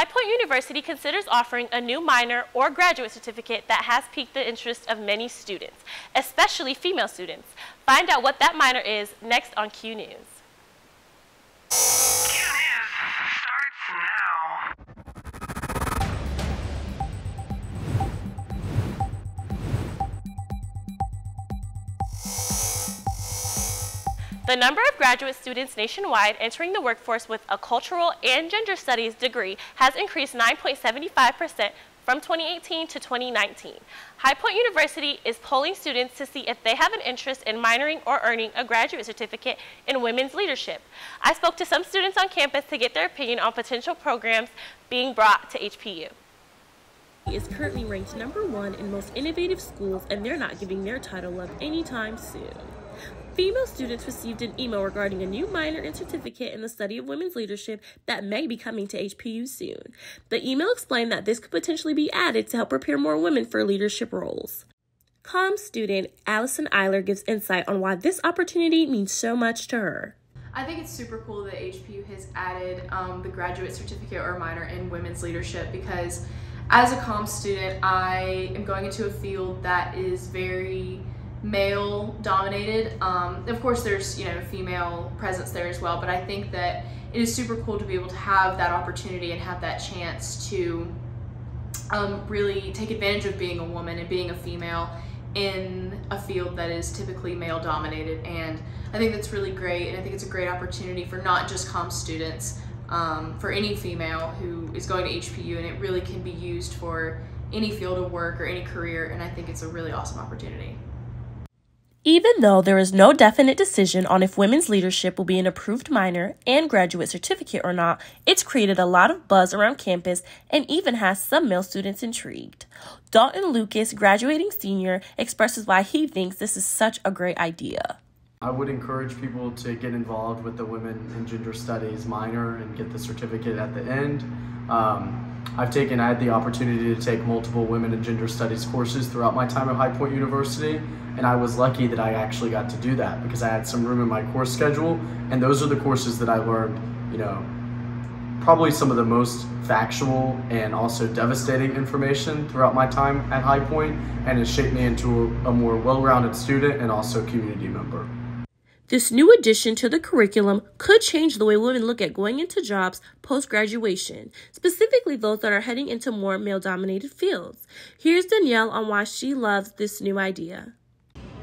High Point University considers offering a new minor or graduate certificate that has piqued the interest of many students, especially female students. Find out what that minor is next on Q News. The number of graduate students nationwide entering the workforce with a cultural and gender studies degree has increased 9.75% from 2018 to 2019. High Point University is polling students to see if they have an interest in minoring or earning a graduate certificate in women's leadership. I spoke to some students on campus to get their opinion on potential programs being brought to HPU is currently ranked number one in most innovative schools and they're not giving their title up anytime soon. Female students received an email regarding a new minor and certificate in the study of women's leadership that may be coming to HPU soon. The email explained that this could potentially be added to help prepare more women for leadership roles. COM student Allison Eiler gives insight on why this opportunity means so much to her. I think it's super cool that HPU has added um, the graduate certificate or minor in women's leadership because as a COM student, I am going into a field that is very male dominated. Um, of course, there's you know female presence there as well, but I think that it is super cool to be able to have that opportunity and have that chance to um, really take advantage of being a woman and being a female in a field that is typically male dominated. And I think that's really great, and I think it's a great opportunity for not just COM students, um, for any female who is going to HPU, and it really can be used for any field of work or any career, and I think it's a really awesome opportunity. Even though there is no definite decision on if women's leadership will be an approved minor and graduate certificate or not, it's created a lot of buzz around campus and even has some male students intrigued. Dalton Lucas, graduating senior, expresses why he thinks this is such a great idea. I would encourage people to get involved with the Women and Gender Studies minor and get the certificate at the end. Um, I've taken, I had the opportunity to take multiple women and gender studies courses throughout my time at High Point University, and I was lucky that I actually got to do that because I had some room in my course schedule, and those are the courses that I learned, you know, probably some of the most factual and also devastating information throughout my time at High Point, and it shaped me into a, a more well-rounded student and also community member. This new addition to the curriculum could change the way women look at going into jobs post graduation, specifically those that are heading into more male dominated fields. Here's Danielle on why she loves this new idea.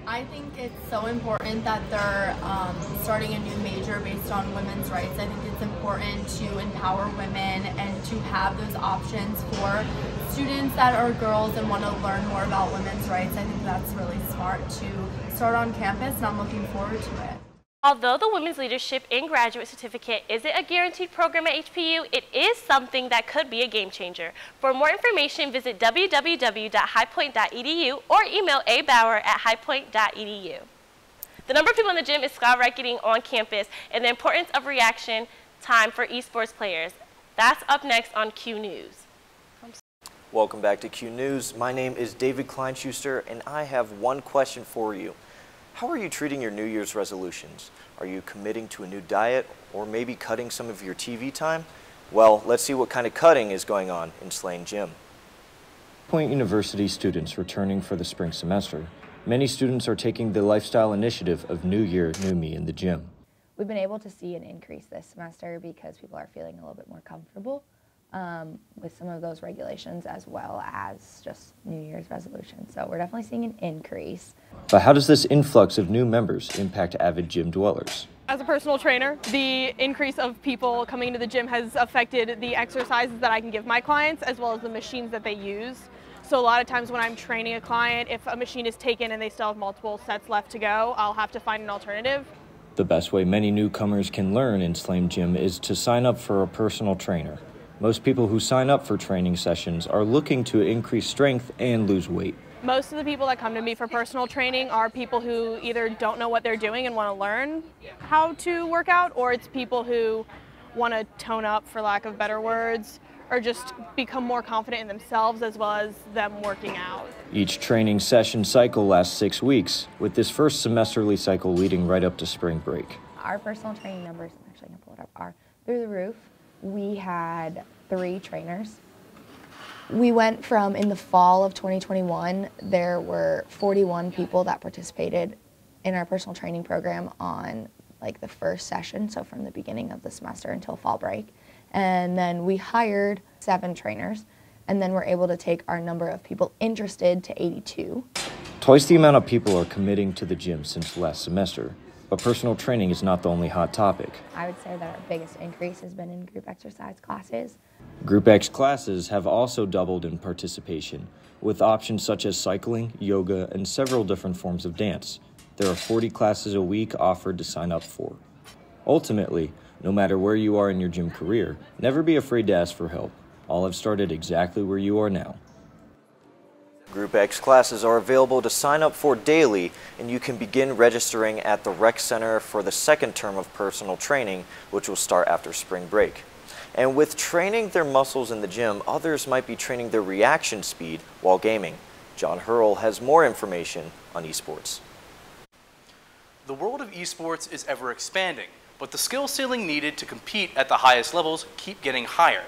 I think it's so important that they're um, starting a new major based on women's rights. I think it's important to empower women and to have those options for students that are girls and want to learn more about women's rights. I think that's really smart to start on campus and I'm looking forward to it. Although the Women's Leadership in Graduate Certificate isn't a guaranteed program at HPU, it is something that could be a game changer. For more information, visit www.highpoint.edu or email abauer at highpoint.edu. The number of people in the gym is skyrocketing on campus, and the importance of reaction time for esports players. That's up next on Q News. Welcome back to Q News. My name is David Kleinchuster, and I have one question for you. How are you treating your New Year's resolutions? Are you committing to a new diet or maybe cutting some of your TV time? Well, let's see what kind of cutting is going on in Slane Gym. Point University students returning for the spring semester. Many students are taking the lifestyle initiative of New Year, New Me in the gym. We've been able to see an increase this semester because people are feeling a little bit more comfortable um, with some of those regulations as well as just New Year's resolutions. So we're definitely seeing an increase. But how does this influx of new members impact avid gym dwellers? As a personal trainer, the increase of people coming into the gym has affected the exercises that I can give my clients as well as the machines that they use. So a lot of times when I'm training a client, if a machine is taken and they still have multiple sets left to go, I'll have to find an alternative. The best way many newcomers can learn in Slane Gym is to sign up for a personal trainer. Most people who sign up for training sessions are looking to increase strength and lose weight. Most of the people that come to me for personal training are people who either don't know what they're doing and want to learn how to work out, or it's people who want to tone up, for lack of better words, or just become more confident in themselves as well as them working out. Each training session cycle lasts six weeks, with this first semesterly cycle leading right up to spring break. Our personal training numbers, I'm actually going to pull it up, are through the roof. We had three trainers. We went from in the fall of 2021, there were 41 people that participated in our personal training program on like the first session, so from the beginning of the semester until fall break. And then we hired seven trainers, and then we're able to take our number of people interested to 82. Twice the amount of people are committing to the gym since last semester, but personal training is not the only hot topic. I would say that our biggest increase has been in group exercise classes. Group X classes have also doubled in participation, with options such as cycling, yoga, and several different forms of dance. There are 40 classes a week offered to sign up for. Ultimately, no matter where you are in your gym career, never be afraid to ask for help. All have started exactly where you are now. Group X classes are available to sign up for daily, and you can begin registering at the Rec Center for the second term of personal training, which will start after spring break. And with training their muscles in the gym, others might be training their reaction speed while gaming. John Hurrell has more information on esports. The world of esports is ever expanding, but the skill ceiling needed to compete at the highest levels keep getting higher.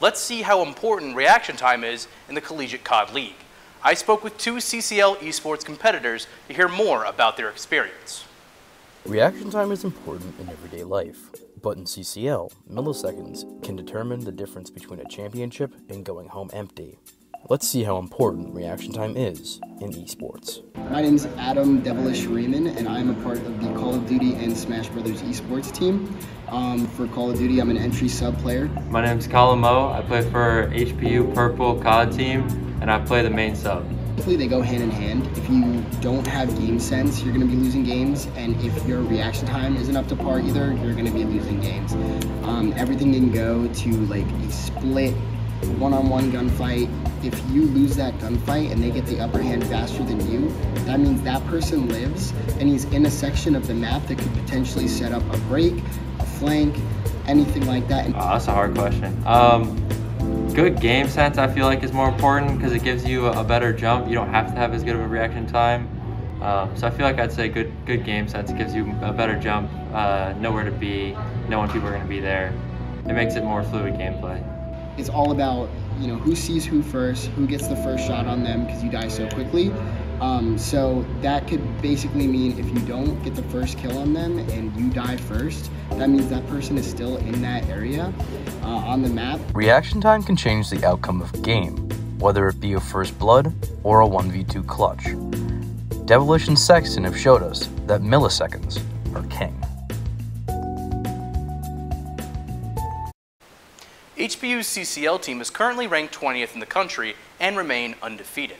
Let's see how important reaction time is in the Collegiate COD League. I spoke with two CCL esports competitors to hear more about their experience. Reaction time is important in everyday life, but in CCL, milliseconds can determine the difference between a championship and going home empty. Let's see how important reaction time is in esports. My name is Adam Devilish Raymond, and I'm a part of the Call of Duty and Smash Brothers esports team. Um, for Call of Duty, I'm an entry sub player. My name is Colin Moe. I play for HPU Purple COD team, and I play the main sub. Hopefully they go hand in hand. If you don't have game sense, you're going to be losing games, and if your reaction time isn't up to par either, you're going to be losing games. Um, everything can go to like a split one-on-one gunfight. If you lose that gunfight and they get the upper hand faster than you, that means that person lives and he's in a section of the map that could potentially set up a break, a flank, anything like that. Oh, that's a hard question. Um, good game sense I feel like is more important because it gives you a better jump. You don't have to have as good of a reaction time. Um, so I feel like I'd say good good game sense gives you a better jump, uh, to be, know when people are going to be there. It makes it more fluid gameplay. It's all about you know who sees who first, who gets the first shot on them because you die so quickly. Um, so that could basically mean if you don't get the first kill on them and you die first, that means that person is still in that area uh, on the map. Reaction time can change the outcome of a game, whether it be a first blood or a 1v2 clutch. Devilish and Sexton have showed us that milliseconds are king. HPU's CCL team is currently ranked 20th in the country and remain undefeated.